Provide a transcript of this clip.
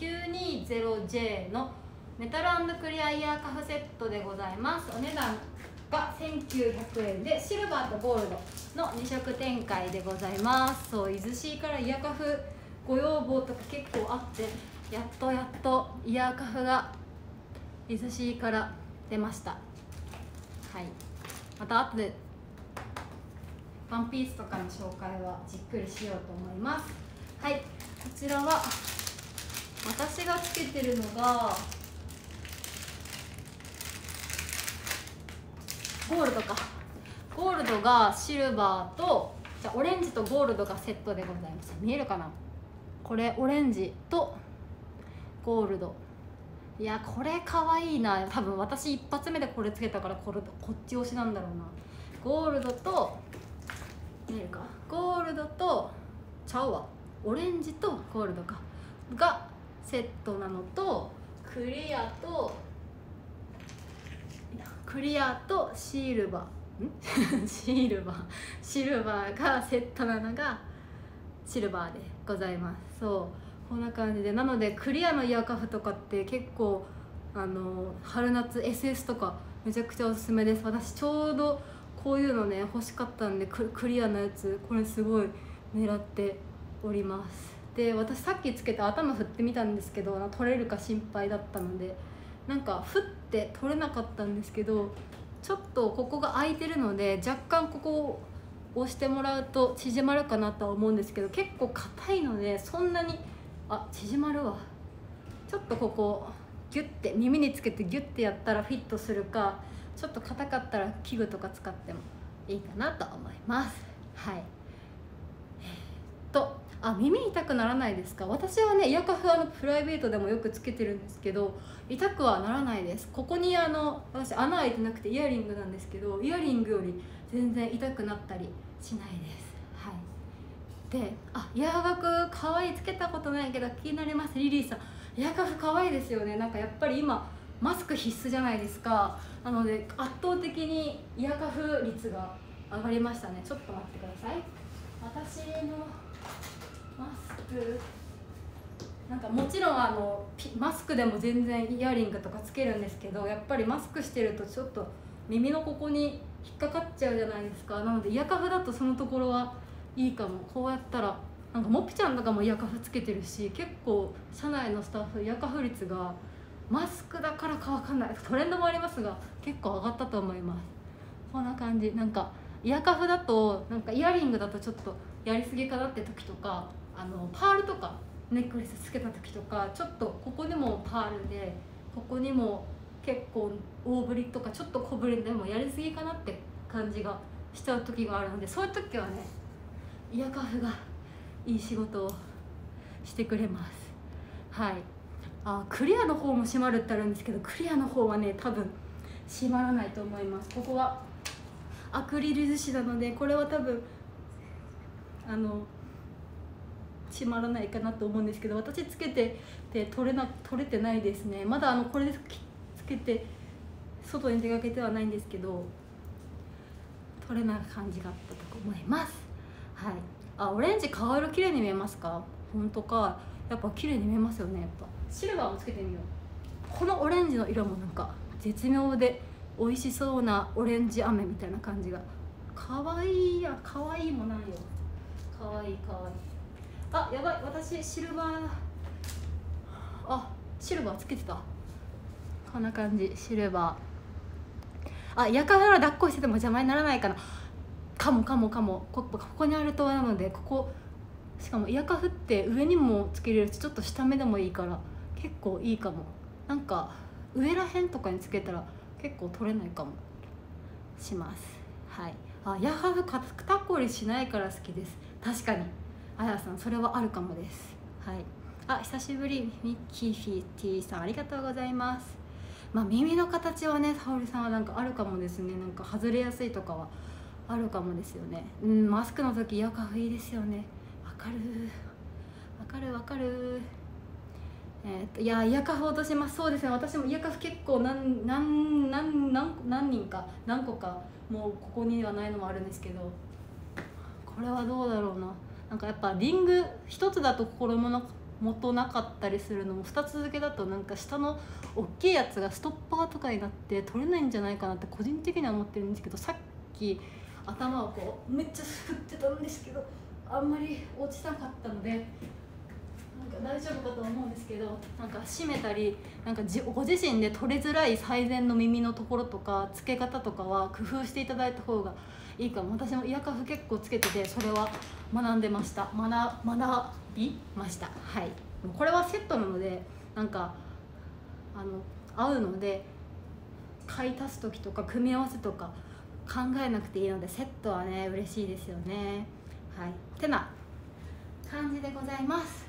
920J のメタルクリアイヤーカフセットでございます。お値段が1900円でシルバーとゴールドの2色展開でございます。そう伊豆シーからイヤーカフご要望とか結構あってやっとやっとイヤーカフが伊豆シーから出ました。はい。また後でワンピースとかの紹介はじっくりしようと思います。はい。こちらは私がつけてるのがゴールドか。ゴールドがシルバーとじゃオレンジとゴールドがセットでございます。見えるかな？これオレンジとゴールド。いやこれかわいいな。多分私一発目でこれつけたからこれこっち推しなんだろうな。ゴールドと見えるか？ゴールドとちゃうわ。オレンジとゴールドか。がセットなのとクリアとクリアとシルバー。ん？シルバー。シルバーがセットなのがシルバーでございます。そう。こんな感じで。なのでクリアのイヤーカフとかって結構あの春夏 SS とかめちゃくちゃおすすめです。私ちょうどこういうのね欲しかったんでクリアなやつこれすごい狙っておりますで私さっきつけて頭振ってみたんですけど取れるか心配だったのでなんか振って取れなかったんですけどちょっとここが空いてるので若干ここを押してもらうと縮まるかなとは思うんですけど結構硬いのでそんなにあ縮まるわ。ちょっとここギュッて耳につけてギュッてやったらフィットするかちょっと硬かったら器具とか使ってもいいかなと思います。はい、あ耳痛くならないですか？私はねイヤカフあのプライベートでもよくつけてるんですけど痛くはならないです。ここにあの私穴開いてなくてイヤリングなんですけどイヤリングより全然痛くなったりしないです。はい。であイヤーカフかわいいつけたことないけど気になります。リリーさん。イヤーカフかわいいですよね。なんかやっぱり今マスク必須じゃないですか。なので圧倒的にイヤカフ率が上がりましたね。ちょっと待ってください。私のマスク。なんかもちろんあのマスクでも全然イヤリングとかつけるんですけどやっぱりマスクしてるとちょっと耳のここに引っかかっちゃうじゃないですか。なのでイヤカフだとそのところはいいかも。こうやったらなんかモピちゃんとかもイヤカフつけてるし結構社内のスタッフイヤカフ率がマスクだからかわかんない。トレンドもありますが結構上がったと思います。こんな感じ。なんかイヤカフだとなんかイヤリングだとちょっとやりすぎかなって時とかあのパールとかネックレスつけた時とかちょっとここにもパールでここにも結構大ぶりとかちょっと小ぶりでもやりすぎかなって感じがしちゃう時があるのでそういう時はねイヤカフがいい仕事をしてくれます。はい。あクリアの方も閉まるってあるんですけどクリアの方はね多分閉まらないと思います。ここはアクリル樹脂なのでこれは多分あの閉まらないかなと思うんですけど私つけてて取れな取れてないですね。まだあのこれでつけて外に出かけてはないんですけど取れない感じがあったと思います。はい。あオレンジ顔色綺麗に見えますか？本当か。やっぱ綺麗に見えますよねやっぱ。シルバーもつけてみよう。このオレンジの色もなんか絶妙で美味しそうなオレンジ飴みたいな感じが。かわいいやかわいいもなんよ。かわいいかわいいあやばい私シルバー。あシルバーつけてた。こんな感じシルバー。あやかなら抱っこしてても邪魔にならないかな。かもかもかも。こここにあるとなのでここ。しかもイヤカフって上にもつけれるしちょっと下目でもいいから結構いいかも。なんか上らへんとかにつけたら結構取れないかも。します。はい。あヤハフ肩こりしないから好きです。確かに。あやさんそれはあるかもです。はい。あ久しぶりミッキーフィーティーさんありがとうございます。まあ耳の形はね沙織さんはなんかあるかもですね。なんか外れやすいとかはあるかもですよね。うんマスクの時イヤカフいいですよね。わかる。わかるわかる。えー、っといやイヤカフ落とします。そうですね。私もイヤカフ結構何何何何何人か何個かもうここにはないのもあるんですけど。これはどうだろうな。なんかやっぱリング一つだと心も元なかったりするのも2つ付けだとなんか下の大きいやつがストッパーとかになって取れないんじゃないかなって個人的には思ってるんですけどさっき頭をこうめっちゃ振ってたんですけどあんまり落ちなかったのでなんか大丈夫かと思うんですけどなんか締めたりなんかご自身で取りづらい最善の耳のところとか付け方とかは工夫していただいた方がいいかも。私もイヤカフ結構つけててそれは学んでました。学学びました。はい。これはセットなのでなんかあの合うので買い足す時とか組み合わせとか考えなくていいのでセットはね嬉しいですよね。はい。てな感じでございます。